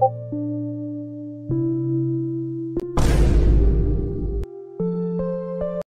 Música